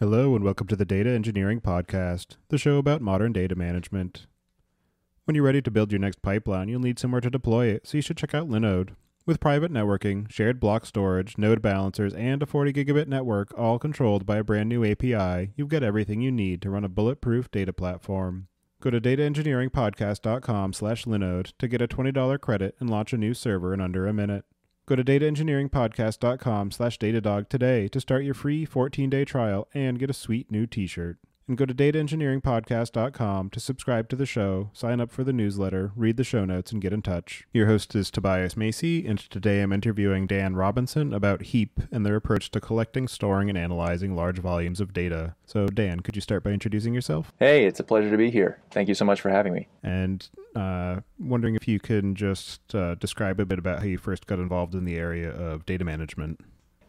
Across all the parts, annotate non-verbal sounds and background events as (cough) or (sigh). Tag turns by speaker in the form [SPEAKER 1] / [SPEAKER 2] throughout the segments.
[SPEAKER 1] Hello, and welcome to the Data Engineering Podcast, the show about modern data management. When you're ready to build your next pipeline, you'll need somewhere to deploy it, so you should check out Linode. With private networking, shared block storage, node balancers, and a 40 gigabit network, all controlled by a brand new API, you've got everything you need to run a bulletproof data platform. Go to dataengineeringpodcast.com slash Linode to get a $20 credit and launch a new server in under a minute. Go to dataengineeringpodcast.com slash Datadog today to start your free 14-day trial and get a sweet new t-shirt. And go to dataengineeringpodcast.com to subscribe to the show, sign up for the newsletter, read the show notes, and get in touch. Your host is Tobias Macey, and today I'm interviewing Dan Robinson about Heap and their approach to collecting, storing, and analyzing large volumes of data. So, Dan, could you start by introducing yourself?
[SPEAKER 2] Hey, it's a pleasure to be here. Thank you so much for having me.
[SPEAKER 1] And uh, wondering if you can just uh, describe a bit about how you first got involved in the area of data management.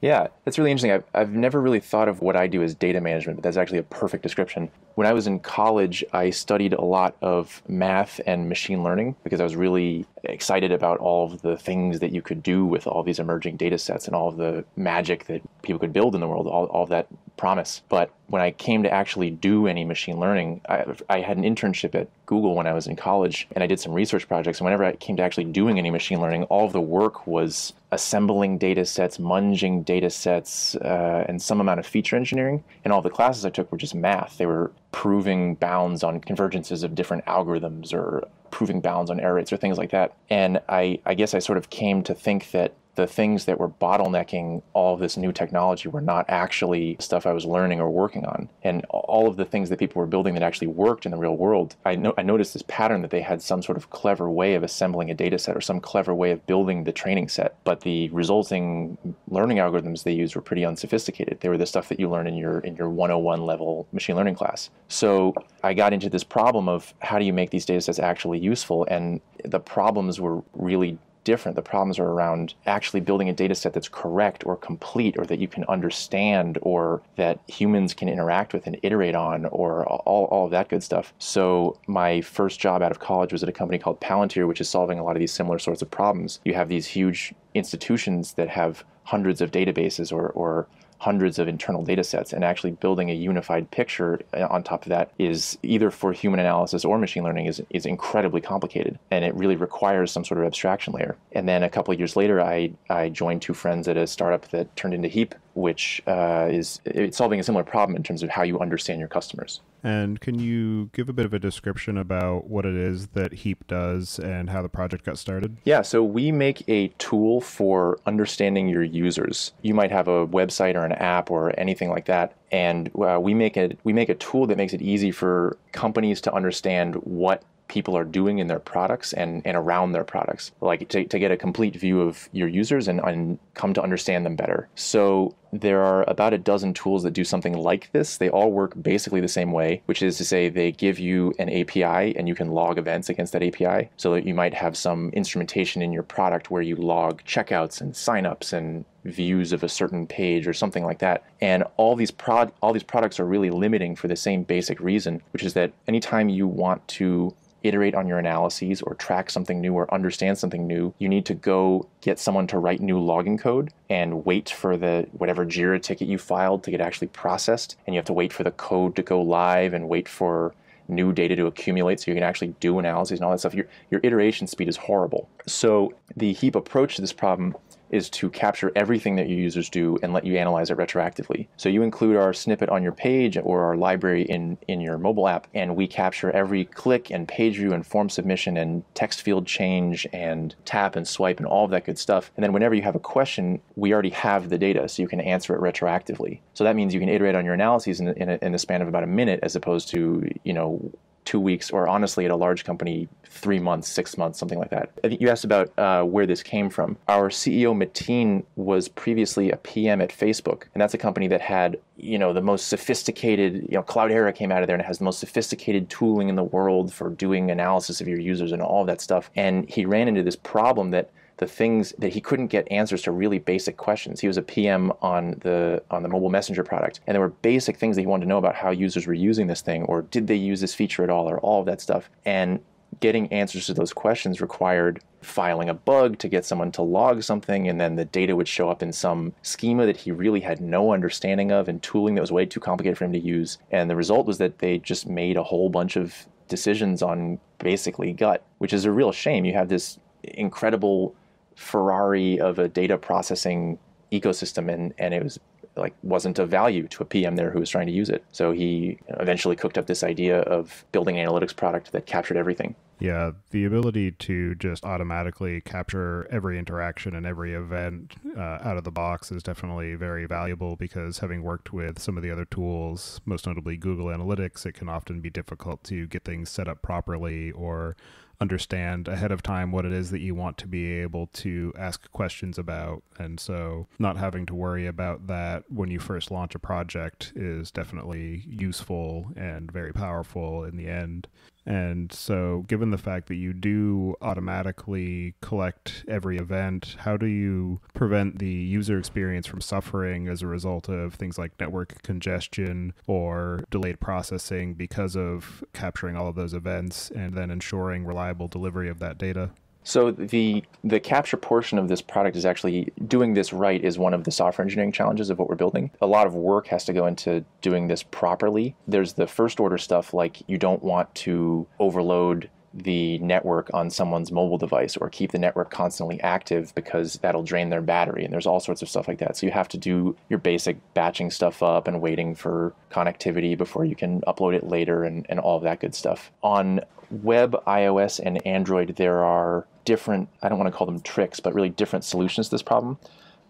[SPEAKER 2] Yeah, that's really interesting. I've, I've never really thought of what I do as data management, but that's actually a perfect description. When I was in college, I studied a lot of math and machine learning because I was really excited about all of the things that you could do with all these emerging data sets and all of the magic that people could build in the world, all, all that promise. But when I came to actually do any machine learning, I, I, had an internship at Google when I was in college, and I did some research projects. And whenever I came to actually doing any machine learning, all of the work was assembling data sets, munging data sets, uh, and some amount of feature engineering. And all the classes I took were just math. They were proving bounds on convergences of different algorithms or proving bounds on error rates or things like that. And I, I guess I sort of came to think that the things that were bottlenecking all of this new technology were not actually stuff I was learning or working on. And all of the things that people were building that actually worked in the real world, I, no, I noticed this pattern that they had some sort of clever way of assembling a data set or some clever way of building the training set. But the resulting learning algorithms they used were pretty unsophisticated. They were the stuff that you learn in your in your 101 level machine learning class. So I got into this problem of how do you make these data sets actually useful? And the problems were really different. The problems are around actually building a data set that's correct or complete or that you can understand or that humans can interact with and iterate on or all, all of that good stuff. So my first job out of college was at a company called Palantir, which is solving a lot of these similar sorts of problems. You have these huge institutions that have hundreds of databases or, or hundreds of internal data sets and actually building a unified picture uh, on top of that is either for human analysis or machine learning is, is incredibly complicated and it really requires some sort of abstraction layer. And then a couple of years later i, I joined two friends at a startup that turned into heap which uh, is it's solving a similar problem in terms of how you understand your customers
[SPEAKER 1] and can you give a bit of a description about what it is that Heap does and how the project got started?
[SPEAKER 2] Yeah, so we make a tool for understanding your users. You might have a website or an app or anything like that, and uh, we make a we make a tool that makes it easy for companies to understand what people are doing in their products and, and around their products, like to, to get a complete view of your users and, and come to understand them better. So there are about a dozen tools that do something like this. They all work basically the same way, which is to say they give you an API and you can log events against that API. So that you might have some instrumentation in your product where you log checkouts and signups and views of a certain page or something like that. And all these prod all these products are really limiting for the same basic reason, which is that anytime you want to iterate on your analyses or track something new or understand something new, you need to go get someone to write new logging code and wait for the whatever Jira ticket you filed to get actually processed. And you have to wait for the code to go live and wait for new data to accumulate so you can actually do analyses and all that stuff. Your, your iteration speed is horrible. So the heap approach to this problem is to capture everything that your users do and let you analyze it retroactively. So you include our snippet on your page or our library in, in your mobile app, and we capture every click and page view and form submission and text field change and tap and swipe and all of that good stuff. And then whenever you have a question, we already have the data, so you can answer it retroactively. So that means you can iterate on your analyses in, in, a, in the span of about a minute as opposed to, you know, two weeks, or honestly, at a large company, three months, six months, something like that. I think you asked about uh, where this came from. Our CEO Matin was previously a PM at Facebook, and that's a company that had you know the most sophisticated. You know, Cloudera came out of there and it has the most sophisticated tooling in the world for doing analysis of your users and all of that stuff. And he ran into this problem that the things that he couldn't get answers to really basic questions. He was a PM on the on the mobile messenger product, and there were basic things that he wanted to know about how users were using this thing, or did they use this feature at all, or all of that stuff. And getting answers to those questions required filing a bug to get someone to log something, and then the data would show up in some schema that he really had no understanding of and tooling that was way too complicated for him to use. And the result was that they just made a whole bunch of decisions on basically gut, which is a real shame. You have this incredible Ferrari of a data processing ecosystem, and, and it was like wasn't of value to a PM there who was trying to use it. So he eventually cooked up this idea of building an analytics product that captured everything.
[SPEAKER 1] Yeah, the ability to just automatically capture every interaction and every event uh, out of the box is definitely very valuable because having worked with some of the other tools, most notably Google Analytics, it can often be difficult to get things set up properly or understand ahead of time what it is that you want to be able to ask questions about. And so, not having to worry about that when you first launch a project is definitely useful and very powerful in the end. And so, given the fact that you do automatically collect every event, how do you prevent the user experience from suffering as a result of things like network congestion or delayed processing because of capturing all of those events and then ensuring reliable delivery of that data?
[SPEAKER 2] So the the capture portion of this product is actually doing this right is one of the software engineering challenges of what we're building. A lot of work has to go into doing this properly. There's the first order stuff like you don't want to overload the network on someone's mobile device or keep the network constantly active because that'll drain their battery and there's all sorts of stuff like that. So you have to do your basic batching stuff up and waiting for connectivity before you can upload it later and, and all of that good stuff. On web ios and android there are different i don't want to call them tricks but really different solutions to this problem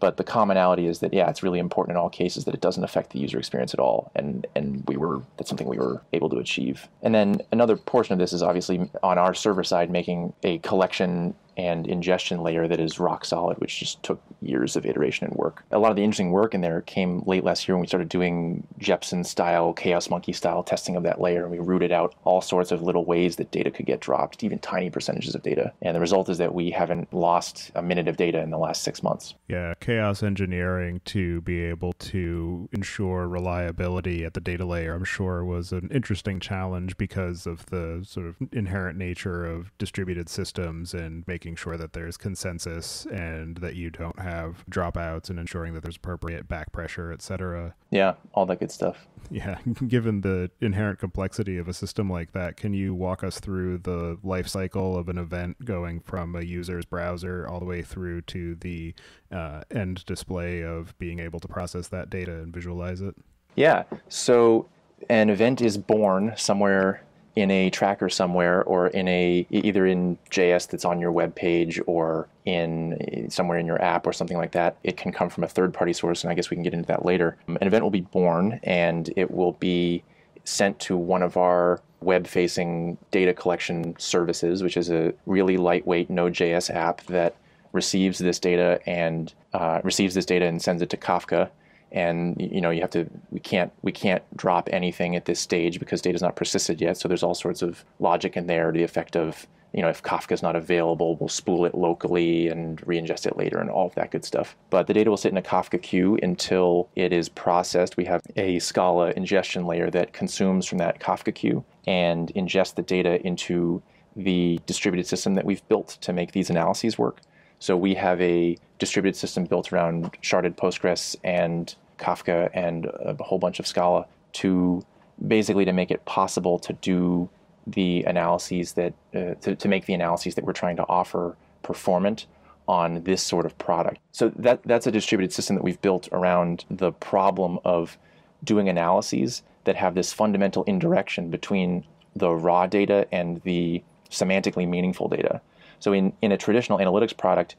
[SPEAKER 2] but the commonality is that yeah it's really important in all cases that it doesn't affect the user experience at all and and we were that's something we were able to achieve. And then another portion of this is obviously on our server side making a collection and ingestion layer that is rock solid, which just took years of iteration and work. A lot of the interesting work in there came late last year when we started doing Jepsen style, Chaos Monkey style testing of that layer, and we rooted out all sorts of little ways that data could get dropped, even tiny percentages of data. And the result is that we haven't lost a minute of data in the last six months.
[SPEAKER 1] Yeah, chaos engineering to be able to ensure reliability at the data layer, I'm sure, was an interesting challenge because of the sort of inherent nature of distributed systems and making making sure that there's consensus and that you don't have dropouts and ensuring that there's appropriate back pressure, etc.
[SPEAKER 2] Yeah, all that good stuff.
[SPEAKER 1] Yeah, (laughs) given the inherent complexity of a system like that, can you walk us through the life cycle of an event going from a user's browser all the way through to the uh, end display of being able to process that data and visualize it?
[SPEAKER 2] Yeah, so an event is born somewhere in a tracker somewhere or in a either in JS that's on your web page or in somewhere in your app or something like that. It can come from a third party source, and I guess we can get into that later. An event will be born and it will be sent to one of our web facing data collection services, which is a really lightweight Node.js app that receives this data and uh, receives this data and sends it to Kafka and you know you have to we can't we can't drop anything at this stage because data is not persisted yet. So there's all sorts of logic in there to the effect of you know if kafka is not available we'll spool it locally and re-ingest it later and all of that good stuff. But the data will sit in a kafka queue until it is processed. We have a scala ingestion layer that consumes from that kafka queue and ingests the data into the distributed system that we've built to make these analyses work. So we have a distributed system built around sharded Postgres and Kafka and a whole bunch of Scala to basically to make it possible to do the analyses that uh, to, to make the analyses that we're trying to offer performant on this sort of product. So that that's a distributed system that we've built around the problem of doing analyses that have this fundamental indirection between the raw data and the semantically meaningful data. So in, in a traditional analytics product,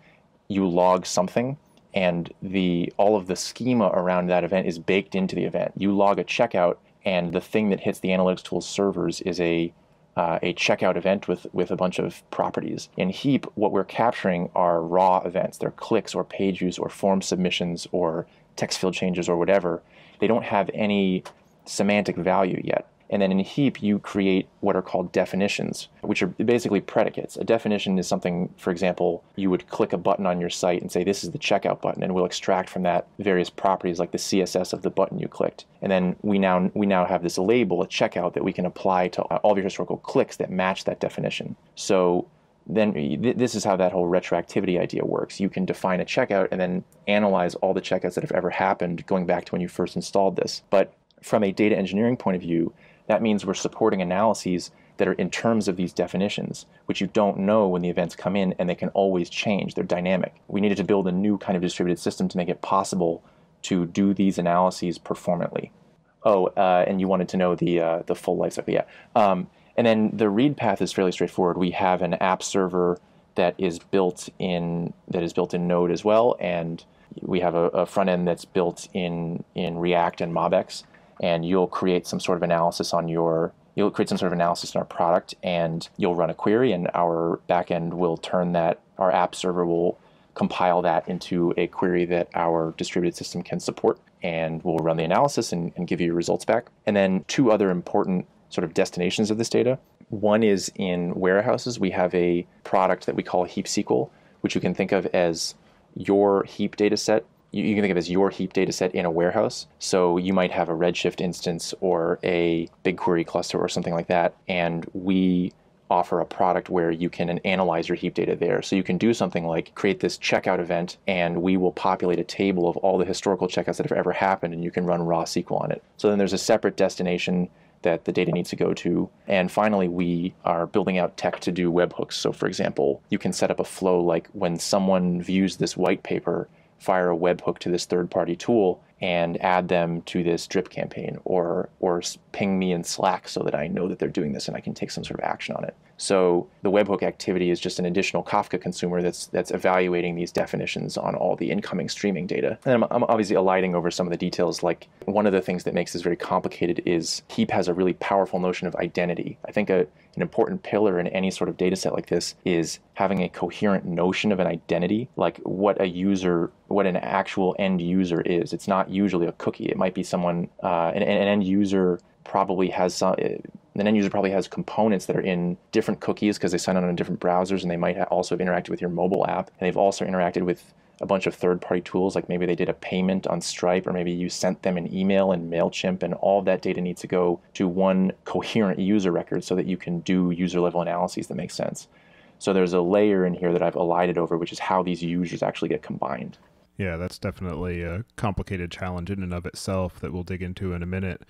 [SPEAKER 2] you log something and the all of the schema around that event is baked into the event. You log a checkout, and the thing that hits the analytics tools servers is a uh, a checkout event with with a bunch of properties. In Heap, what we're capturing are raw events. They're clicks or page views or form submissions or text field changes or whatever. They don't have any semantic value yet. And then in Heap, you create what are called definitions, which are basically predicates. A definition is something, for example, you would click a button on your site and say, this is the checkout button, and we'll extract from that various properties like the CSS of the button you clicked. And then we now, we now have this label, a checkout, that we can apply to all of your historical clicks that match that definition. So then this is how that whole retroactivity idea works. You can define a checkout and then analyze all the checkouts that have ever happened going back to when you first installed this. But from a data engineering point of view, that means we're supporting analyses that are in terms of these definitions, which you don't know when the events come in and they can always change. They're dynamic. We needed to build a new kind of distributed system to make it possible to do these analyses performantly. Oh, uh, and you wanted to know the uh, the full life cycle, yeah. Um, and then the read path is fairly straightforward. We have an app server that is built in that is built in Node as well, and we have a, a front end that's built in in React and MobX and you'll create some sort of analysis on your you'll create some sort of analysis in our product and you'll run a query and our backend will turn that our app server will compile that into a query that our distributed system can support and we'll run the analysis and, and give you results back. And then two other important sort of destinations of this data. One is in warehouses. We have a product that we call heap sql which you can think of as your heap data set you, you can think of as your heap data set in a warehouse. So you might have a Redshift instance or a BigQuery cluster or something like that. And we offer a product where you can analyze your heap data there. So you can do something like create this checkout event and we will populate a table of all the historical checkouts that have ever happened and you can run raw SQL on it. So then there's a separate destination that the data needs to go to. And finally, we are building out tech to do webhooks. So for example, you can set up a flow like when someone views this white paper, fire a webhook to this third-party tool and add them to this drip campaign or or ping me in Slack so that I know that they're doing this and I can take some sort of action on it. So the webhook activity is just an additional Kafka consumer that's that's evaluating these definitions on all the incoming streaming data. And I'm, I'm obviously alighting over some of the details. Like one of the things that makes this very complicated is Heap has a really powerful notion of identity. I think a, an important pillar in any sort of data set like this is having a coherent notion of an identity, like what a user, what an actual end user is. It's not usually a cookie. It might be someone, uh, an, an end user probably has some an end user probably has components that are in different cookies because they sign on in different browsers and they might also have interacted with your mobile app. And they've also interacted with a bunch of third-party tools like maybe they did a payment on stripe or maybe you sent them an email in mailchimp and all that data needs to go to one (laughs) coherent user record so that you can do user level analyses that make sense. So there's a layer in here that i've elided over which is how these users actually get combined
[SPEAKER 1] yeah that's definitely a complicated challenge in and of itself that we'll dig into in a minute.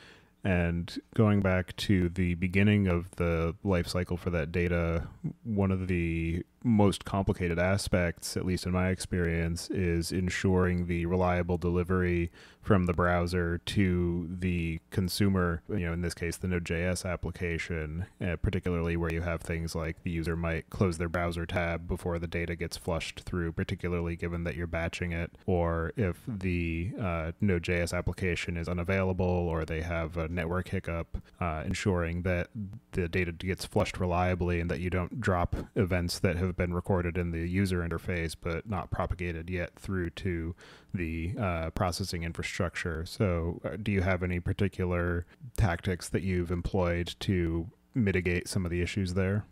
[SPEAKER 1] And going back to the beginning of the life cycle for that data, one of the most complicated aspects, at least in my experience, is ensuring the reliable delivery from the browser to the consumer, you know, in this case, the Node.js application, uh, particularly where you have things like the user might close their browser tab before the data gets flushed through, particularly given that you're batching it, or if the uh, Node.js application is unavailable or they have a network hiccup, uh, ensuring that the data gets flushed reliably and that you don't drop events that have have been recorded in the user interface but not propagated yet through to the uh, processing infrastructure. So, uh, do you have any particular tactics that you've employed to mitigate some of the issues there?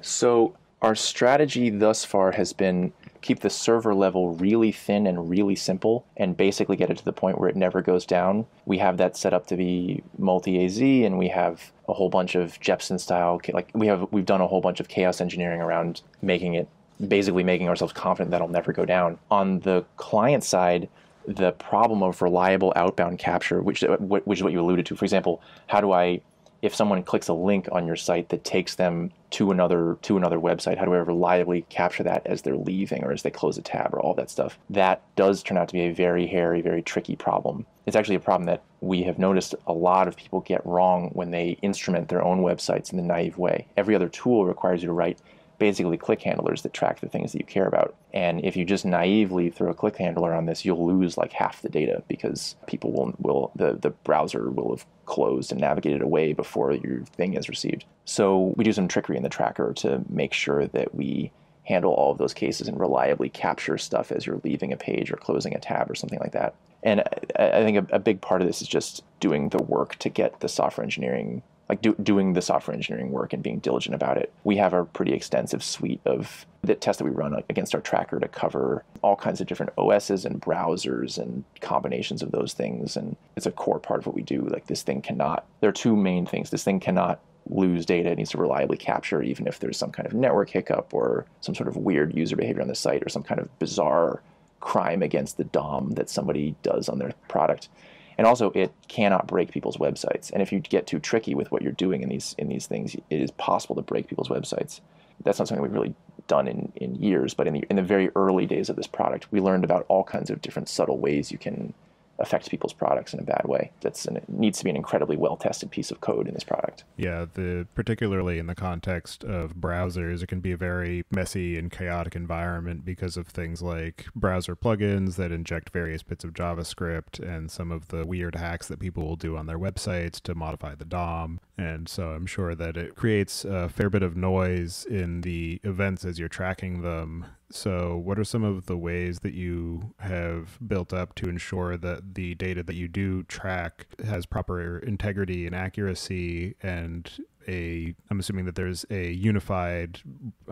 [SPEAKER 2] So, our strategy thus far has been keep the server level really thin and really simple and basically get it to the point where it never goes down. We have that set up to be multi AZ and we have a whole bunch of Jepsen style like we have we've done a whole bunch of chaos engineering around making it basically making ourselves confident that'll never go down. On the client side, the problem of reliable outbound capture, which which is what you alluded to. For example, how do I if someone clicks a link on your site that takes them to another to another website, how do I reliably capture that as they're leaving or as they close a tab or all that stuff? That does turn out to be a very hairy, very tricky problem. It's actually a problem that we have noticed a lot of people get wrong when they instrument their own websites in the naive way. Every other tool requires you to write basically click handlers that track the things that you care about. And if you just naively throw a click handler on this, you'll lose like half the data because people will will the the browser will have closed and navigated away before your thing is received. So we do some trickery in the tracker to make sure that we handle all of those cases and reliably capture stuff as you're leaving a page or closing a tab or something like that. And I, think a big part of this is just doing the work to get the software engineering like do, doing the software engineering work and being diligent about it. We have a pretty extensive suite of the tests that we run against our tracker to cover all kinds of different OSs and browsers and combinations of those things. And it's a core part of what we do. Like this thing cannot, there are two main things. This thing cannot lose data. It needs to reliably capture, even if there's some kind of network hiccup or some sort of weird user behavior on the site or some kind of bizarre crime against the DOM that somebody does on their product. And also, it cannot break people's websites. And if you get too tricky with what you're doing in these in these things, it is possible to break people's websites. That's not something we've really done in, in years, but in the in the very early days of this product, we learned about all kinds of different subtle ways you can affect people's products in a bad way. That's an, it needs to be an incredibly well tested piece of code in this product.
[SPEAKER 1] Yeah, the particularly in the context of browsers, it can be a very messy and chaotic environment because of things like browser plugins that inject various bits of JavaScript and some of the weird hacks that people will do on their websites to modify the DOM. And so I'm sure that it creates a fair bit of noise in the events as you're tracking them so, what are some of the ways that you have built up to ensure that the data that you do track has proper integrity and accuracy and a i'm assuming that there's a unified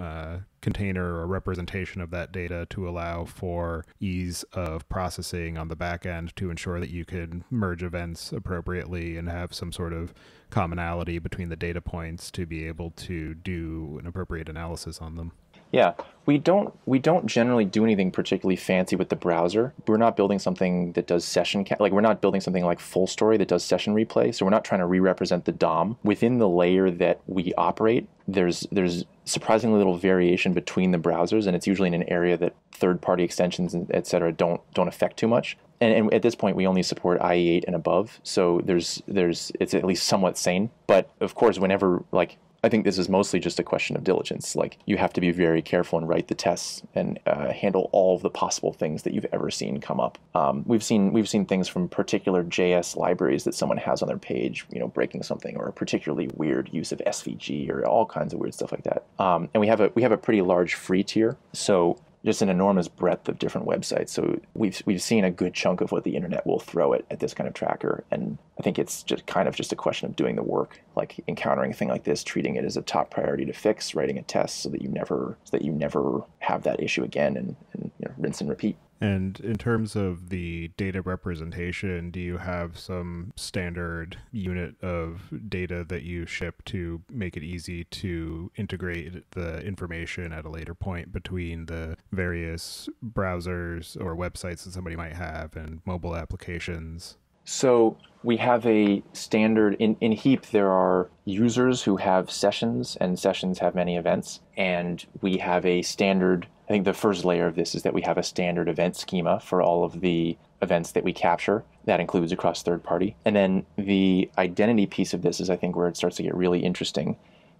[SPEAKER 1] uh, container or representation of that data to allow for ease of processing on the back end to ensure that you can merge events appropriately and have some sort of commonality between the data points to be able to do an appropriate analysis on them
[SPEAKER 2] yeah, we don't we don't generally do anything particularly fancy with the browser. We're not building something that does session ca- like we're not building something like Fullstory that does session replay. So we're not trying to re-represent the DOM within the layer that we operate. There's there's surprisingly little variation between the browsers, and it's usually in an area that third-party extensions et cetera don't don't affect too much. And, and, at this point, we only support IE8 and above, so there's there's it's at least somewhat sane. But of course, whenever like I think this is mostly just a question of diligence. Like you have to be very careful and write the tests and uh, handle all of the possible things that you've ever seen come up. Um, we've seen we've seen things from particular JS libraries that someone has on their page, you know, breaking something, or a particularly weird use of SVG, or all kinds of weird stuff like that. Um, and we have a we have a pretty large free tier, so just an enormous breadth of different websites. So we've we've seen a good chunk of what the internet will throw it at this kind of tracker, and I think it's just kind of just a question of doing the work, like encountering a thing like this, treating it as a top priority to fix, writing a test so that you never so that you never have that issue again, and, and you know, rinse and repeat.
[SPEAKER 1] And in terms of the data representation, do you have some standard unit of data that you ship to make it easy to integrate the information at a later point between the various browsers or websites that somebody might have and mobile applications?
[SPEAKER 2] So we have a standard in, in Heap. There are users who have sessions, and sessions have many events. And we have a standard. I think the first layer of this is that we have a standard event schema for all of the events that we capture. That includes across third party. And then the identity piece of this is, I think, where it starts to get really interesting.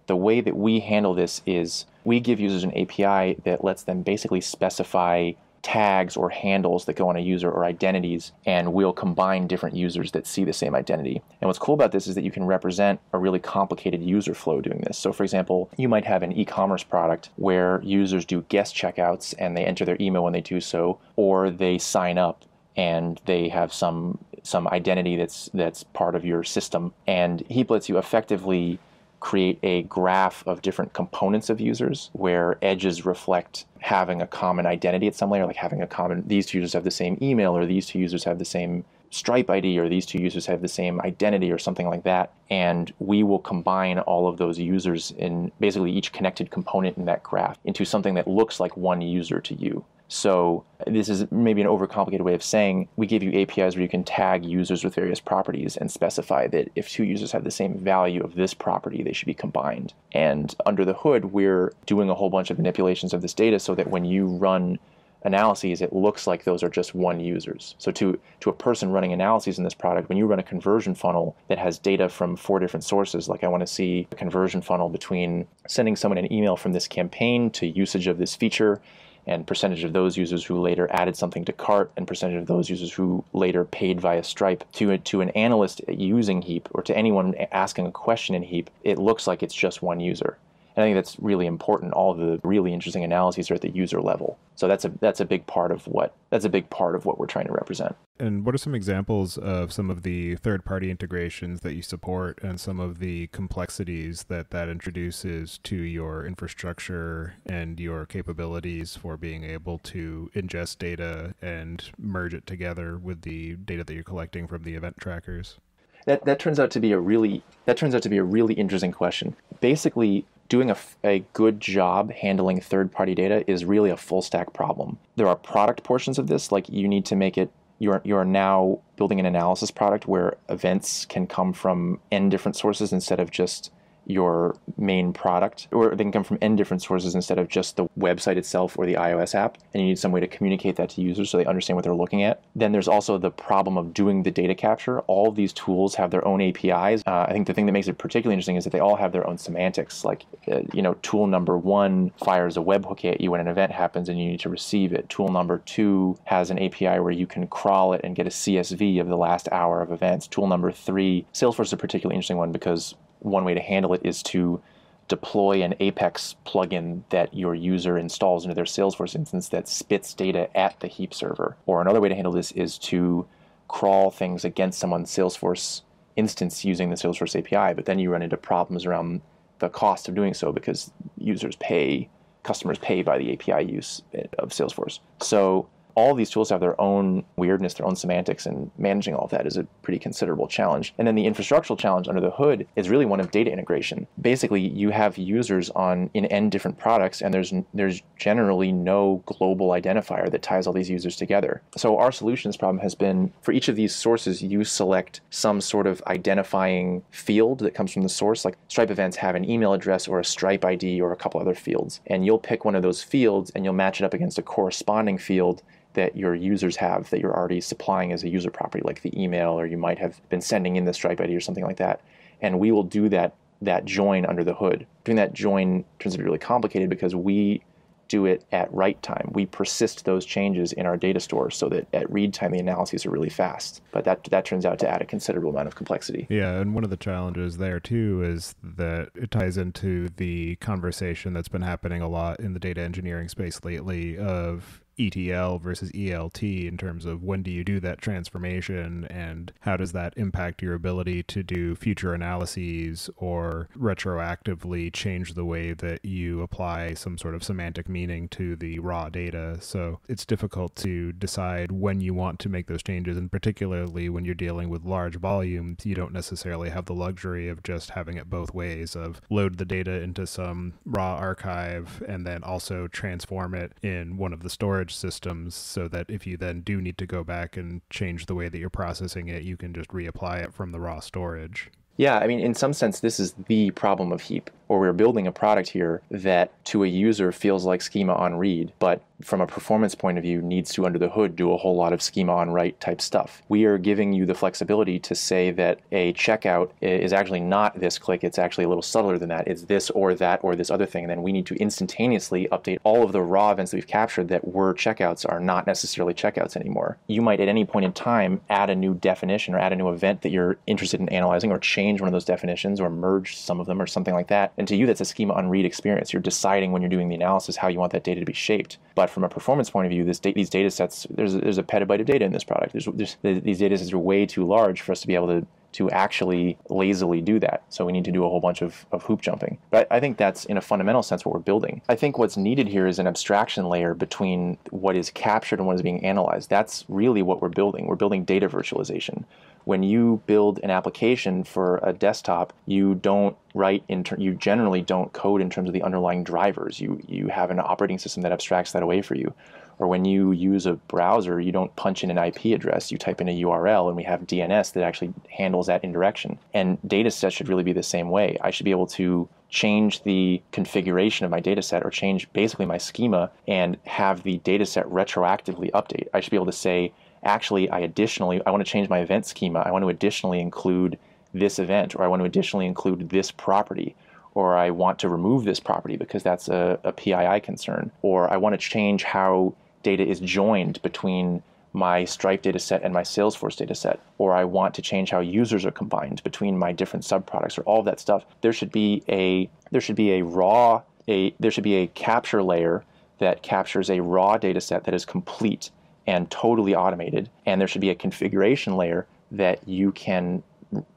[SPEAKER 2] The way that we handle this is we give users an API that lets them basically specify tags or handles that go on a user or identities, and we'll combine different users that see the same identity. And what's cool about this is that you can represent a really complicated user flow doing this. So, for example, you might have an e commerce product where users do guest checkouts and they enter their email when they do so, or they sign up and they have some some identity that's that's part of your system and heap lets you effectively create a graph of different components of users where edges reflect having a common identity at some layer, like having a common, these two users have the same email, or these two users have the same Stripe ID, or these two users have the same identity, or something like that. And we will combine all of those users in basically each connected component in that graph into something that looks like one user to you. So this is maybe an overcomplicated way of saying we give you APIs where you can tag users with various properties and specify that if two users have the same value of this property, they should be combined. And under the hood, we're doing a whole bunch of manipulations of this data so that when you run analyses, it looks like those are just one users. So to, to a person running analyses in this product, when you run a conversion funnel that has data from four different sources, like I want to see a conversion funnel between sending someone an email from this campaign to usage of this feature and percentage of those users who later added something to cart and percentage of those users who later paid via Stripe to to an analyst using Heap or to anyone asking a question in Heap, it looks like it's just one user. And I think that's really important. All the really interesting analyses are at the user level. So that's a that's a big part of what that's a big part of what we're trying to represent.
[SPEAKER 1] And what are some examples of some of the third-party integrations that you support and some of the complexities that that introduces to your infrastructure and your capabilities for being able to ingest data and merge it together with the data that you're collecting from the event trackers?
[SPEAKER 2] That that turns out to be a really that turns out to be a really interesting question. Basically, doing a, a good job handling third party data is really a full stack problem. There are product portions of this, like you need to make it you're you're now building an analysis product where events can come from n different sources instead of just your main product, or they can come from n different sources instead of just the website itself or the iOS app. And you need some way to communicate that to users so they understand what they're looking at. Then there's also the problem of doing the data capture. All these tools have their own APIs. Uh, I think the thing that makes it particularly interesting is that they all have their own semantics. Like, uh, you know, tool number one fires a webhook at you when an event happens and you need to receive it. Tool number two has an API where you can crawl it and get a CSV of the last hour of events. Tool number three, Salesforce is a particularly interesting one because one way to handle it is to deploy an Apex plugin that your user installs into their Salesforce instance that spits data at the heap server. Or another way to handle this is to crawl things against someone's Salesforce instance using the Salesforce API, but then you run into problems around the cost of doing so because users pay, customers pay by the API use of Salesforce. So all these tools have their own weirdness, their own semantics, and managing all of that is a pretty considerable challenge. And then the infrastructural challenge under the hood is really one of data integration. Basically, you have users on in n different products, and there's there's generally no global identifier that ties all these users together. So our solutions problem has been for each of these sources, you select some sort of identifying field that comes from the source. Like Stripe events have an email address or a Stripe ID or a couple other fields, and you'll pick one of those fields and you'll match it up against a corresponding field that your users have that you're already supplying as a user property, like the email, or you might have been sending in the Stripe ID or something like that. And we will do that that join under the hood. Doing that join turns out to be really complicated because we do it at write time. We persist those changes in our data store so that at read time the analyses are really fast. But that that turns out to add a considerable amount of complexity.
[SPEAKER 1] Yeah, and one of the challenges there too is that it ties into the conversation that's been happening a lot in the data engineering space lately of ETL versus ELT in terms of when do you do that transformation and how does that impact your ability to do future analyses or retroactively change the way that you apply some sort of semantic meaning to the raw data. So it's difficult to decide when you want to make those changes, and particularly when you're dealing with large volumes, you don't necessarily have the luxury of just having it both ways of load the data into some raw archive and then also transform it in one of the storage storage systems so that if you then do need to go back and change the way that you're processing it, you can just reapply it from the raw storage.
[SPEAKER 2] Yeah, I mean, in some sense, this is the problem of heap or we're building a product here that to a user feels like schema on read, but from a performance point of view needs to under the hood do a whole lot of schema on write type stuff. We are giving you the flexibility to say that a checkout is actually not this click, it's actually a little subtler than that. It's this or that or this other thing. And then we need to instantaneously update all of the raw events that we've captured that were checkouts are not necessarily checkouts anymore. You might at any point in time add a new definition or add a new event that you're interested in analyzing or change one of those definitions or merge some of them or something like that and to you, that's a schema on read experience. You're deciding when you're doing the analysis how you want that data to be shaped. But from a performance point of view, this these data sets, there's a, there's a petabyte of data in this product. There's, there's, these data sets are way too large for us to be able to to actually lazily do that. So we need to do a whole bunch of, of hoop jumping. But I think that's in a fundamental sense what we're building. I think what's needed here is an abstraction layer between what is captured and what is being analyzed. That's really what we're building. We're building data virtualization when you build an application for a desktop, you don't write in ter- you generally don't code in terms of the underlying drivers. You you have an operating system that abstracts that away for you. Or when you use a browser, you don't punch in an IP address, you type in a URL, and we have DNS that actually handles that indirection. And data sets should really be the same way. I should be able to change the configuration of my data set or change basically my schema and have the data set retroactively update. I should be able to say, actually, I additionally, I want to change my event schema. I want to additionally include this event, or I want to additionally include this property, or I want to remove this property because that's a, a PII concern, or I want to change how data is joined between my Stripe data set and my Salesforce data set, or I want to change how users are combined between my different subproducts or all of that stuff, there should be a there should be a raw a there should be a capture layer that captures a raw data set that is complete and totally automated, and there should be a configuration layer that you can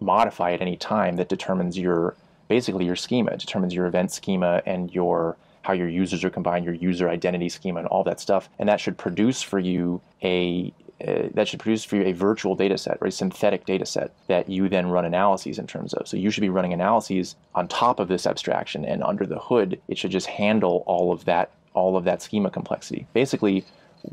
[SPEAKER 2] modify at any time that determines your basically your schema, determines your event schema and your how your users are combined, your user identity schema, and all that stuff. And that should produce for you a uh, that should produce for you a virtual data set or a synthetic data set that you then run analyses in terms of. So you should be running analyses on top of this abstraction and under the hood, it should just handle all of that all of that schema complexity. Basically,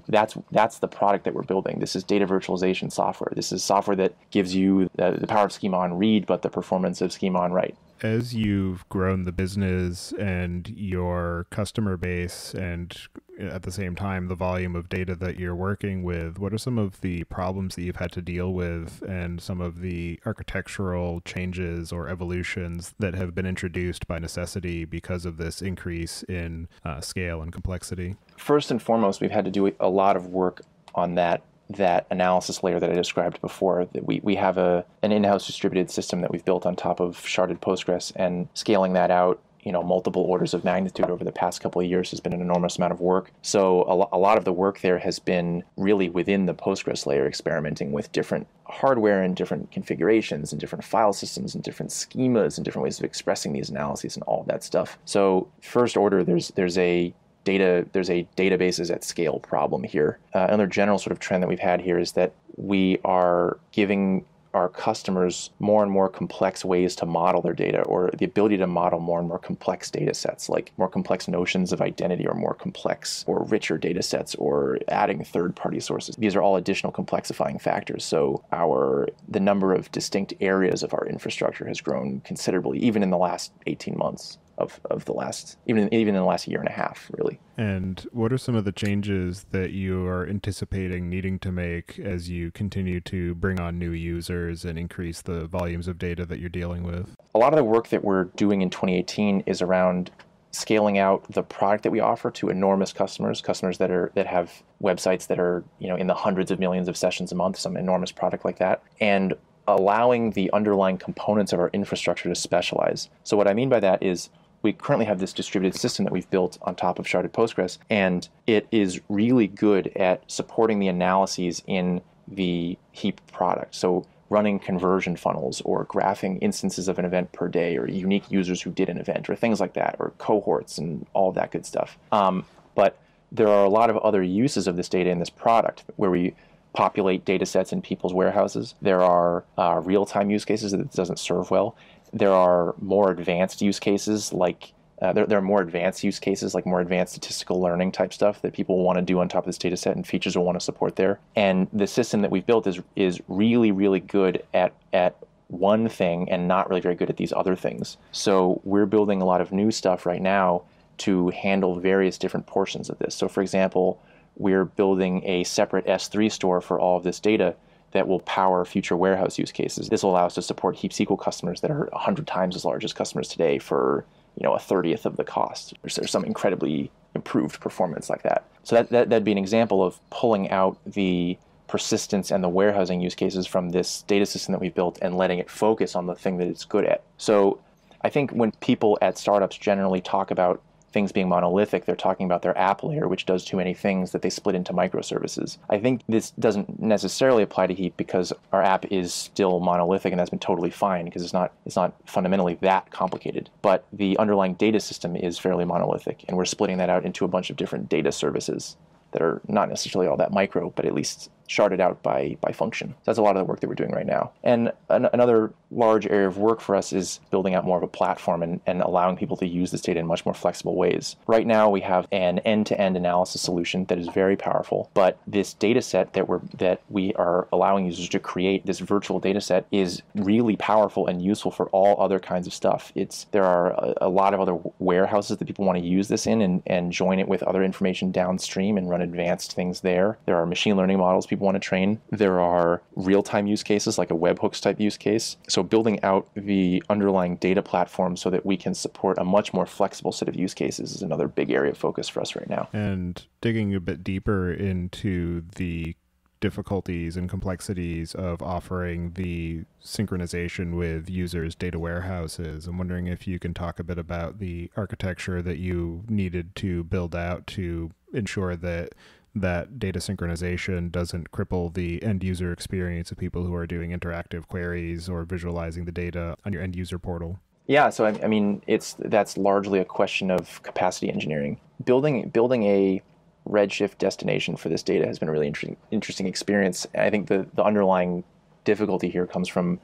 [SPEAKER 2] that's that's the product that we're building. This is data virtualization software. This is software that gives you the, the power of schema on read, but the performance of schema on write
[SPEAKER 1] as you've grown the business and your customer base and at the same time the volume of data that you're working with what are some of the problems that you've had to deal with and some of the architectural changes or evolutions that have been introduced by necessity because of this increase in uh, scale and complexity
[SPEAKER 2] first and foremost we've had to do a lot of work on that that analysis layer that I described before. That we, we have a an in-house distributed system that we've built on top of sharded Postgres, and scaling that out, you know, multiple orders of magnitude over the past couple of years has been an enormous amount of work. So a, lo- a lot of the work there has been really within the Postgres layer, experimenting with different hardware and different configurations and different file systems and different schemas and different ways of expressing these analyses and all that stuff. So first order, there's there's a data there's a databases at scale problem here. Uh, another general sort of trend that we've had here is that we are giving our customers more and more complex ways to model their data or the ability to model more and more complex data sets like more complex notions of identity or more complex or richer data sets or adding third party sources. These are all additional complexifying factors. So our the number of distinct areas of our infrastructure has grown considerably even in the last 18 months of, of the last even even in the last year and a half really.
[SPEAKER 1] And what are some of the changes that you are anticipating needing to make as you continue to bring on new users and increase the volumes of data that you're dealing with?
[SPEAKER 2] A lot of the work that we're doing in 2018 is around scaling out the product that we offer to enormous customers customers that are that have websites that are you know in the hundreds of millions of sessions a month some enormous product like that and allowing the underlying components of our infrastructure to specialize. So what i mean by that is we currently have this distributed system that we've built on top of sharded Postgres, and it is really good at supporting the analyses in the heap product. So running conversion funnels or graphing instances of an event per day or unique users who did an event or things like that or cohorts and all that good stuff. Um, but there are a lot of other uses of this data in this product where we populate data sets in people's warehouses. There are uh, real-time use cases that it doesn't serve well. There are more advanced use cases like uh, there, there, are more advanced use cases, like more advanced statistical learning type stuff that people want to do on top of this data set and features will want to support there. And the system that we've built is is really, really good at at one thing and not really very good at these other things. So we're building a lot of new stuff right now to handle various different portions of this. So for example, we're building a separate S3 store for all of this data that will power future warehouse use cases. This will allow us to support Heap SQL customers that are 100 times as large as customers today for you know a 30th of the cost. There's, some incredibly improved performance like that. So that, that, that'd be an example of pulling out the persistence and the warehousing use cases from this data system that we've built and letting it focus on the thing that it's good at. So I think when people at startups generally talk about things being monolithic, they're talking about their app layer, which does too many things that they split into microservices. I think this doesn't necessarily apply to Heap because our app is still monolithic, and that's been totally fine because it's not it's not fundamentally that complicated. But the underlying data system is fairly monolithic, and we're splitting that out into a bunch of different data services that are not necessarily all that micro, but at least sharded out by by function. So that's a lot of the work that we're doing right now. And an, another large area of work for us is building out more of a platform and, and allowing people to use this data in much more flexible ways. Right now we have an end-to-end analysis solution that is very powerful, but this data set that we're that we are allowing users to create, this virtual data set, is really powerful and useful for all other kinds of stuff. It's there are a, a lot of other warehouses that people want to use this in and, and join it with other information downstream and run advanced things there. There are machine learning models people want to train. There are real-time use cases like a webhooks type use case. So building out the underlying data platform so that we can support a much more flexible set of use cases is another big area of focus for us right now.
[SPEAKER 1] And digging a bit deeper into the difficulties and complexities of offering the synchronization with users' data warehouses. I'm wondering if you can talk a bit about the architecture that you needed to build out to ensure that that data synchronization doesn't cripple the end user experience of people who are doing interactive queries or visualizing the data on your end user portal.
[SPEAKER 2] Yeah, so I, I mean, it's that's largely a question of capacity engineering. Building building a Redshift destination for this data has been a really interesting interesting experience. I think the the underlying difficulty here comes from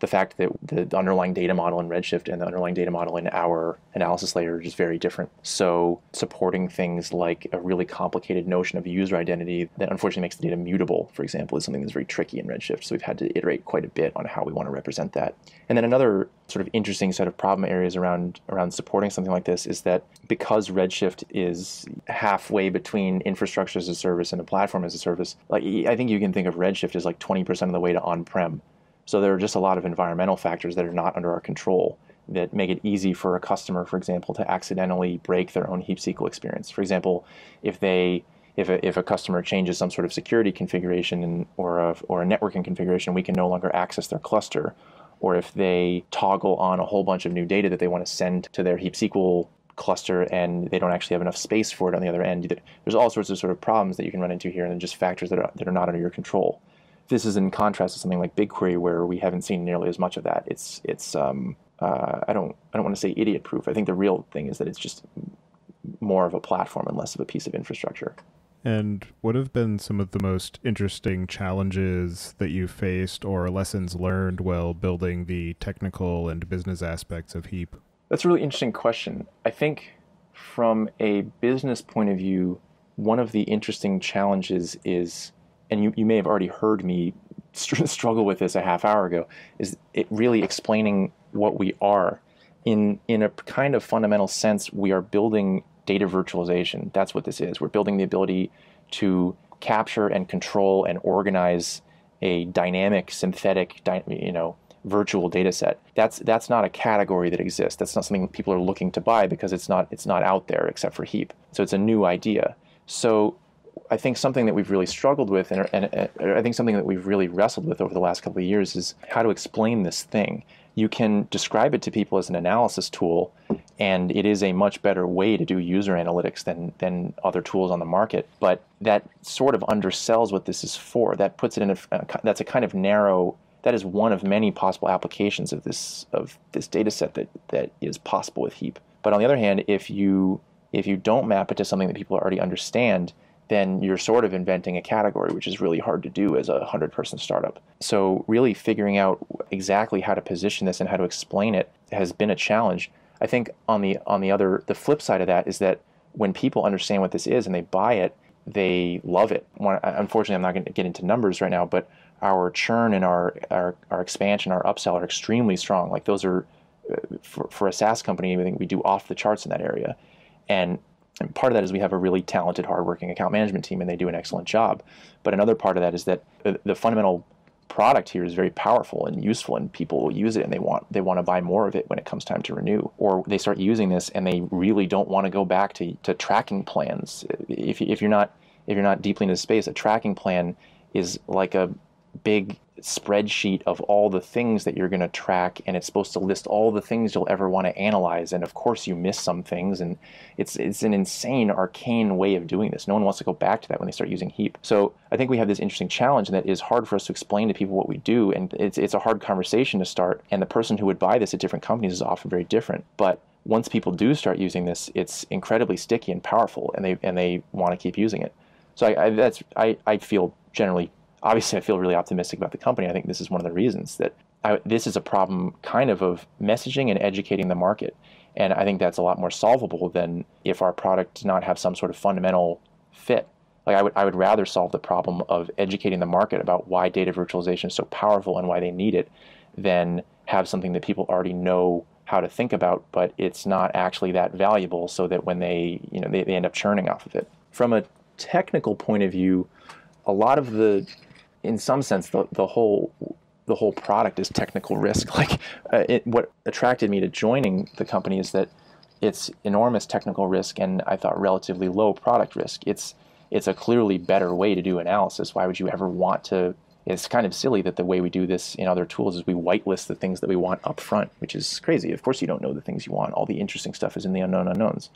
[SPEAKER 2] the fact that the underlying data model in Redshift and the underlying data model in our analysis layer are just very different. So supporting things like a really complicated notion of user identity that unfortunately makes the data mutable, for example, is something that's very tricky in Redshift. So we've had to iterate quite a bit on how we want to represent that. And then another sort of interesting set of problem areas around around supporting something like this is that because Redshift is halfway between infrastructure as a service and a platform as a service, like I think you can think of Redshift as like 20% of the way to on-prem. So there are just a lot of environmental factors that are not under our control that make it easy for a customer, for example, to accidentally break their own heap SQL experience. For example, if they if a, if a customer changes some sort of security configuration in, or a, or a networking configuration, we can no longer access their cluster. Or if they toggle on a whole bunch of new data that they want to send to their heap SQL cluster and they don't actually have enough space for it on the other end, there's all sorts of sort of problems that you can run into here and then just factors that are, that are not under your control. This is in contrast to something like BigQuery, where we haven't seen nearly as much of that. It's it's um, uh, I don't I don't want to say idiot proof. I think the real thing is that it's just more of a platform and less of a piece of infrastructure.
[SPEAKER 1] And what have been some of the most interesting challenges that you faced or lessons learned while building the technical and business aspects of Heap?
[SPEAKER 2] That's a really interesting question. I think from a business point of view, one of the interesting challenges is and you, you may have already heard me (laughs) struggle with this a half hour ago, is it really explaining what we are. In, in a kind of fundamental sense, we are building data virtualization. That's what this is. We're building the ability to capture and control and organize a dynamic, synthetic, you know, virtual data set. That's that's not a category that exists. That's not something people are looking to buy because it's not it's not out there except for Heap. So it's a new idea. So I think something that we've really struggled with, and, and, and, I think something that we've really wrestled with over the last couple of years is how to explain this thing. You can describe it to people as an analysis tool, and it is a much better way to do user analytics than, than other tools on the market. But that sort of undersells what this is for. That puts it in a, that's a kind of narrow, that is one of many possible applications of this, of this data set that, that is possible with Heap. But on the other hand, if you, if you don't map it to something that people already understand, then you're sort of inventing a category, which is really hard to do as a 100 person startup. So, really figuring out exactly how to position this and how to explain it has been a challenge. I think on the on the other the flip side of that is that when people understand what this is and they buy it, they love it. Unfortunately, I'm not going to get into numbers right now, but our churn and our, our, our expansion, our upsell are extremely strong. Like those are uh, for, for a SaaS company, I think we do off the charts in that area. And and part of that is we have a really talented, hardworking account management team, and they do an excellent job. But another part of that is that the fundamental product here is very powerful and useful, and people will use it, and they want they want to buy more of it when it comes time to renew, or they start using this and they really don't want to go back to, to tracking plans. If, if you're not if you're not deeply into the space, a tracking plan is like a big spreadsheet of all the things that you're going to track and it's supposed to list all the things you'll ever want to analyze and of course you miss some things and it's it's an insane arcane way of doing this. No one wants to go back to that when they start using heap. So i think we have this interesting challenge that is hard for us to explain to people what we do and it's, it's a hard conversation to start and the person who would buy this at different companies is often very different. But once people do start using this it's incredibly sticky and powerful and they and they want to keep using it. So I, I that's I, I feel generally obviously I feel really optimistic about the company. I think this is one of the reasons that I, this is a problem kind of of messaging and educating the market. And I think that's a lot more solvable than if our product does not have some sort of fundamental fit. Like I would, I would rather solve the problem of educating the market about why data virtualization is so powerful and why they need it than have something that people already know how to think about, but it's not actually that valuable so that when they, you know, they, they end up churning off of it. From a technical point of view, a lot of the in some sense, the, the whole the whole product is technical risk. (laughs) Like, uh, it, what attracted me to joining the company is that it's enormous technical risk and I thought relatively low product risk. It's it's a clearly better way to do analysis. Why would you ever want to? It's kind of silly that the way we do this in other tools is we whitelist the things that we want up front, which is crazy. Of course, you don't know the things you want. All the interesting stuff is in the unknown unknowns,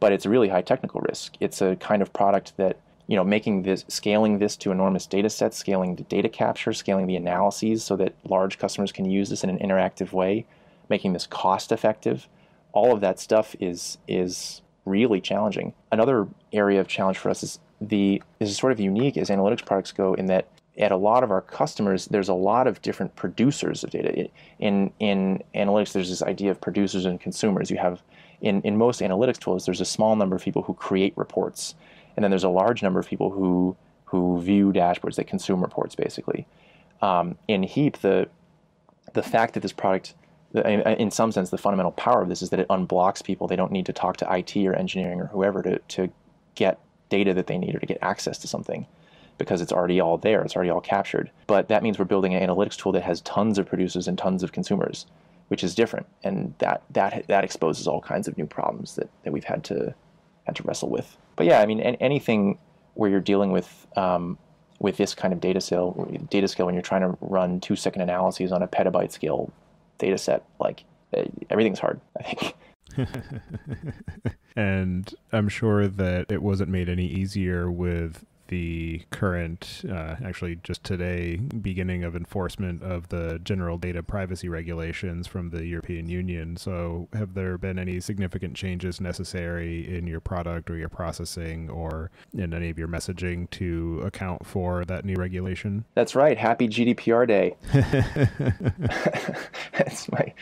[SPEAKER 2] but it's a really high technical risk. It's a kind of product that you know, making this, scaling this to enormous data sets, scaling the data capture, scaling the analyses so that large customers can use this in an interactive way, making this cost effective. All of that stuff is is really challenging. Another area of challenge for us is the is sort of unique as analytics products go in that at a lot of our customers, there's a lot of different producers of data. In in analytics, there's this idea of producers and consumers. You have in, in most analytics tools, there's a small number of people who create reports and then there's a large number of people who who view dashboards that consume reports basically. Um, in Heap, the the fact that this product, in some sense, the fundamental power of this is that it unblocks people. They don't need to talk to IT or engineering or whoever to to get data that they need or to get access to something because it's already all there. It's already all captured. But that means we're building an analytics tool that has tons of producers and tons of consumers, which is different, and that that that exposes all kinds of new problems that, that we've had to had to wrestle with but yeah, I mean, anything where you're dealing with um, with this kind of data scale, data scale when you're trying to run two second analyses on a petabyte scale data set, like eh, everything's hard. I think. (laughs) (laughs)
[SPEAKER 1] and I'm sure that it wasn't made any easier with the current, uh, actually just today, beginning of enforcement of the general data privacy regulations from the European Union. So, have there been any significant changes necessary in your product or your processing or in any of your messaging to account for that new regulation?
[SPEAKER 2] That's right. Happy GDPR Day. (laughs) (laughs) it's my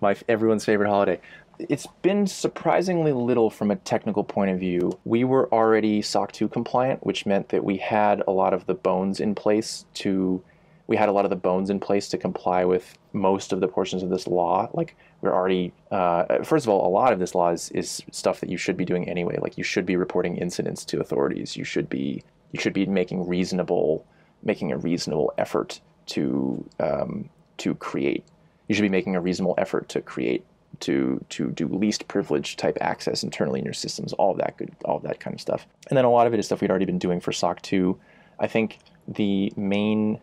[SPEAKER 2] my everyone's favorite holiday it's been surprisingly little from a technical point of view. We were already SOC 2 compliant, which meant that we had a lot of the bones in place to we had a lot of the bones in place to comply with most of the portions of this law. Like we're already, uh, first of all, a lot of this law is, is stuff that you should be doing anyway. Like you should be reporting incidents to authorities. You should be you should be making reasonable, making a reasonable effort to um, to create. You should be making a reasonable effort to create to to do least privilege type access internally in your systems, all of that good, all of that kind of stuff. And then a lot of it is stuff we'd already been doing for SOC 2. I think the main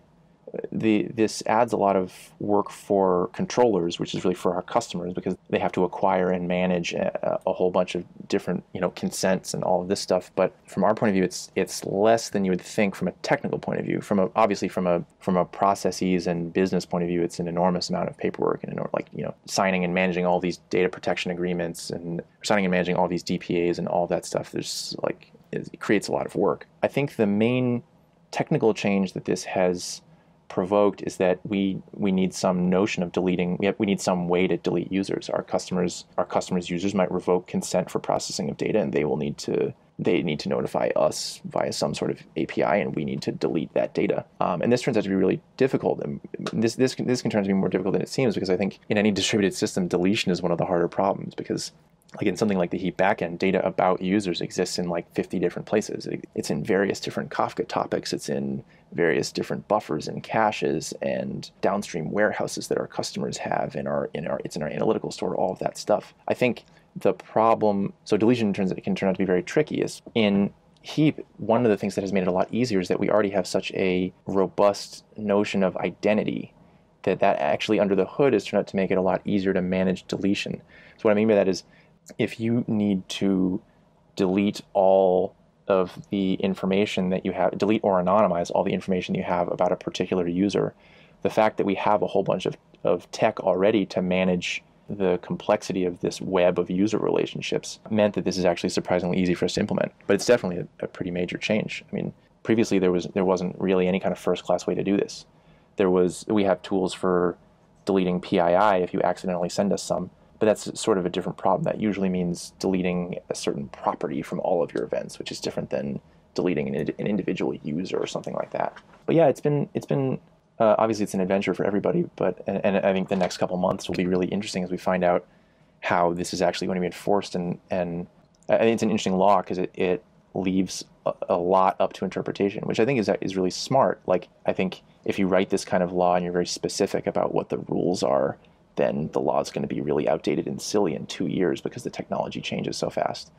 [SPEAKER 2] the this adds a lot of work for controllers, which is really for our customers because they have to acquire and manage a, a, whole bunch of different you know consents and all of this stuff. But from our point of view, it's it's less than you would think from a technical point of view. From a, obviously from a from a processes and business point of view, it's an enormous amount of paperwork and like you know signing and managing all these data protection agreements and signing and managing all these DPAs and all that stuff. There's like it creates a lot of work. I think the main technical change that this has provoked is that we we need some notion of deleting we, have, we need some way to delete users our customers our customers users might revoke consent for processing of data and they will need to they need to notify us via some sort of API, and we need to delete that data. Um, and this turns out to be really difficult. And this this this can turn out to be more difficult than it seems because I think in any distributed system, deletion is one of the harder problems because like in something like the Heap backend, data about users exists in like 50 different places. It's in various different Kafka topics. It's in various different buffers and caches and downstream warehouses that our customers have in our in our it's in our analytical store. All of that stuff. I think the problem. So deletion turns it can turn out to be very tricky. Is in Heap, one of the things that has made it a lot easier is that we already have such a robust notion of identity that that actually under the hood has turned out to make it a lot easier to manage deletion. So what I mean by that is if you need to delete all of the information that you have, delete or anonymize all the information you have about a particular user, the fact that we have a whole bunch of, of tech already to manage the complexity of this web of user relationships meant that this is actually surprisingly easy for us to implement. But it's definitely a, a pretty major change. I mean, previously there was there wasn't really any kind of first class way to do this. There was we have tools for deleting PII if you accidentally send us some, but that's sort of a different problem. That usually means deleting a certain property from all of your events, which is different than deleting an, an individual user or something like that. But yeah, it's been it's been uh, obviously it's an adventure for everybody, but and, and I think the next couple months will be really interesting as we find out how this is actually going to be enforced and and I think it's an interesting law because it, it leaves a, a, lot up to interpretation, which I think is is really smart. Like I think if you write this kind of law and you're very specific about what the rules are, then the law is going to be really outdated and silly in two years because the technology changes so fast.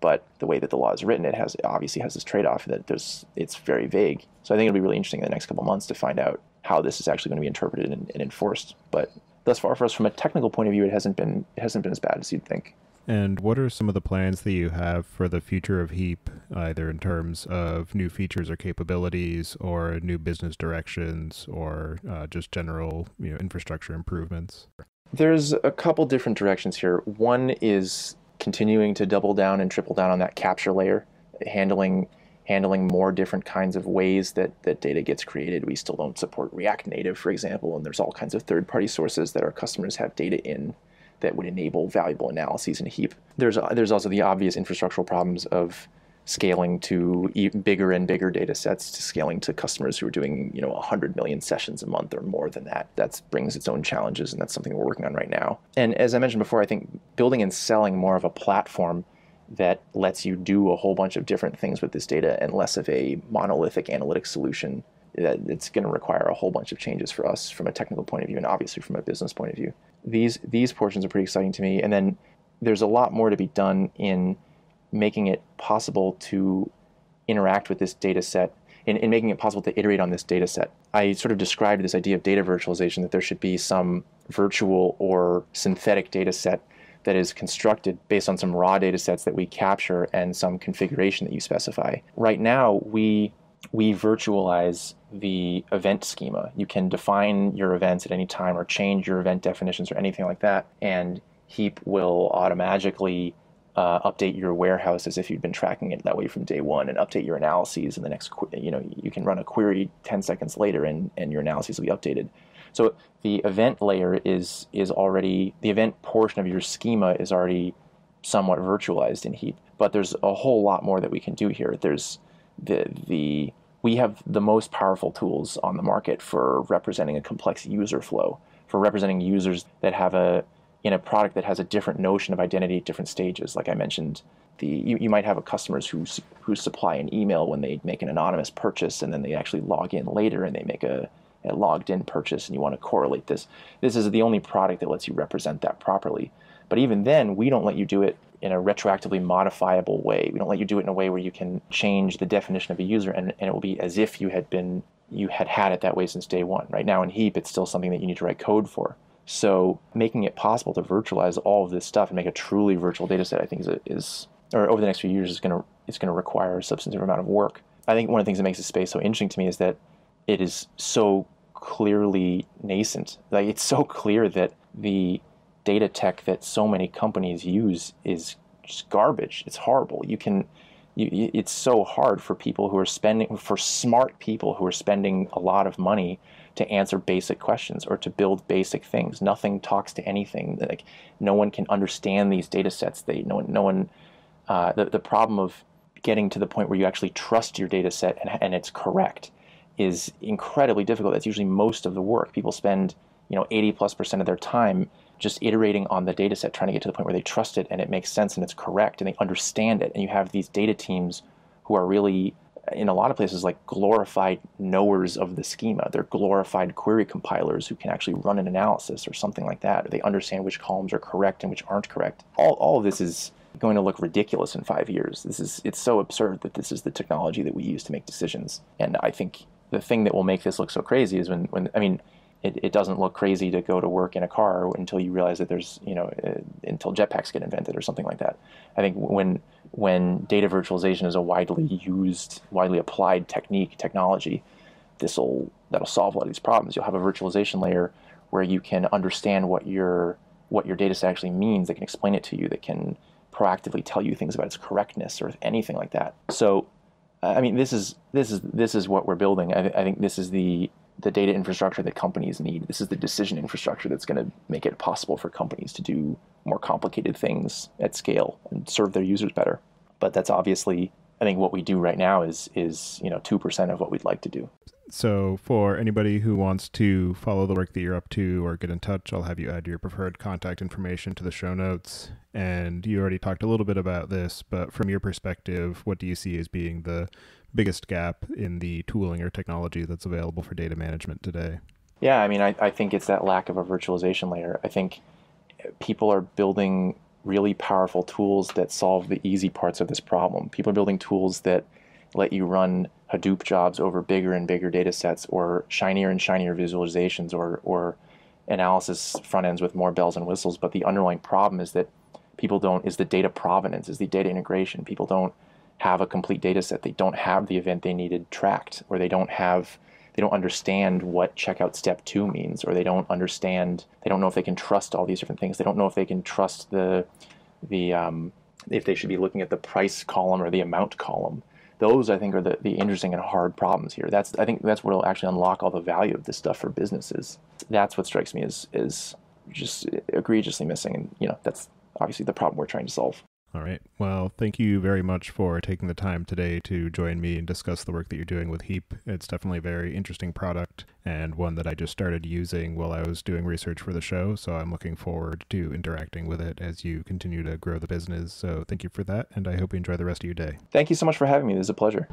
[SPEAKER 2] But the way that the law is written, it has obviously has this trade-off that there's it's very vague. So I think it'll be really interesting in the next couple months to find out how this is actually going to be interpreted and, and enforced. But thus far, for us, from a technical point of view, it hasn't been it hasn't been as bad as you'd think.
[SPEAKER 1] And what are some of the plans that you have for the future of Heap, either in terms of new features or capabilities, or new business directions, or uh, just general you know infrastructure improvements?
[SPEAKER 2] There's a couple different directions here. One is continuing to double down and triple down on that capture layer, handling handling more different kinds of ways that, that data gets created. We still don't support React Native, for example, and there's all kinds of third-party sources that our customers have data in that would enable valuable analyses in a heap. There's there's also the obvious infrastructural problems of scaling to bigger and bigger data sets to scaling to customers who are doing you know 100 million sessions a month or more than that that brings its own challenges and that's something we're working on right now and as i mentioned before i think building and selling more of a platform that lets you do a whole bunch of different things with this data and less of a monolithic analytic solution it's going to require a whole bunch of changes for us from a technical point of view and obviously from a business point of view. These these portions are pretty exciting to me and then there's a lot more to be done in making it possible to interact with this data set in, in making it possible to iterate on this data set. I sort of described this idea of data virtualization that there should be some virtual or synthetic data set that is constructed based on some raw data sets that we capture and some configuration that you specify. Right now, we we virtualize the event schema. You can define your events at any time or change your event definitions or anything like that, and Heap will automatically uh, update your warehouse as if you'd been tracking it that way from day one and update your analyses in the next you know you can run a query 10 seconds later and, and your analyses will be updated so the event layer is is already the event portion of your schema is already somewhat virtualized in heap but there's a whole lot more that we can do here there's the the we have the most powerful tools on the market for representing a complex user flow for representing users that have a in a product that has a different notion of identity at different stages. Like I mentioned, the you, you might have a customers who who supply an email when they make an anonymous purchase, and then they actually log in later and they make a, a logged in purchase, and you want to correlate this. This is the only product that lets you represent that properly. But even then, we don't let you do it in a retroactively modifiable way. We don't let you do it in a way where you can change the definition of a user and, and it will be as if you had been you had had it that way since day one. Right now in Heap, it's still something that you need to write code for. So making it possible to virtualize all of this stuff and make a truly virtual data set, I think is, is or over the next few years is going to it's going to require a substantive amount of work. I think one of the things that makes this space so interesting to me is that it is so clearly nascent. Like it's so clear that the data tech that so many companies use is just garbage. It's horrible. You can you, it's so hard for people who are spending for smart people who are spending a lot of money to answer basic questions or to build basic things. Nothing talks to anything. Like no one can understand these data sets. They no one no one. Uh, the the problem of getting to the point where you actually trust your data set and, and it's correct is incredibly difficult. That's usually most of the work. People spend you know 80 plus percent of their time just iterating on the data set, trying to get to the point where they trust it and it makes sense and it's correct and they understand it. And you have these data teams who are really in a lot of places like glorified knowers of the schema. They're glorified query compilers who can actually run an analysis or something like that. They understand which columns are correct and which aren't correct. All, all of this is going to look ridiculous in five years. This is it's so absurd that this is the technology that we use to make decisions. And I think the thing that will make this look so crazy is when, when I mean, it, it doesn't look crazy to go to work in a car until you realize that there's, you know, uh, until jetpacks get invented or something like that. I think when when data virtualization is a widely used, widely applied technique, technology, this will that'll solve a lot of these problems. You'll have a virtualization layer where you can understand what your what your data set actually means, that can explain it to you, that can proactively tell you things about its correctness or anything like that. So, I mean, this is this is this is what we're building. I, I think this is the the data infrastructure that companies need. This is the decision infrastructure that's going to make it possible for companies to do more complicated things at scale and serve their users better. But that's obviously, I think, what we do right now is is you know two percent of what we'd like to do.
[SPEAKER 1] So, for anybody who wants to follow the work that you're up to or get in touch, I'll have you add your preferred contact information to the show notes. And you already talked a little bit about this, but from your perspective, what do you see as being the biggest gap in the tooling or technology that's available for data management today?
[SPEAKER 2] Yeah, I mean, I, I think it's that lack of a virtualization layer. I think people are building really powerful tools that solve the easy parts of this problem. People are building tools that let you run Hadoop jobs over bigger and bigger data sets or shinier and shinier visualizations or, or analysis front ends with more bells and whistles. But the underlying problem is that people don't, is the data provenance, is the data integration. People don't have a complete data set. They don't have the event they needed tracked or they don't have they don't understand what checkout step two means, or they don't understand, they don't know if they can trust all these different things. They don't know if they can trust the, the um, if they should be looking at the price column or the amount column. Those I think are the, the interesting and hard problems here. That's I think that's what will actually unlock all the value of this stuff for businesses. That's what strikes me as is just egregiously missing, and you know that's obviously the problem we're trying to solve.
[SPEAKER 1] All right. Well, thank you very much for taking the time today to join me and discuss the work that you're doing with Heap. It's definitely a very interesting product and one that I just started using while I was doing research for the show. So I'm looking forward to interacting with it as you continue to grow the business. So thank you for that. And I hope you enjoy the rest of your day.
[SPEAKER 2] Thank you so much for having me. This is a pleasure.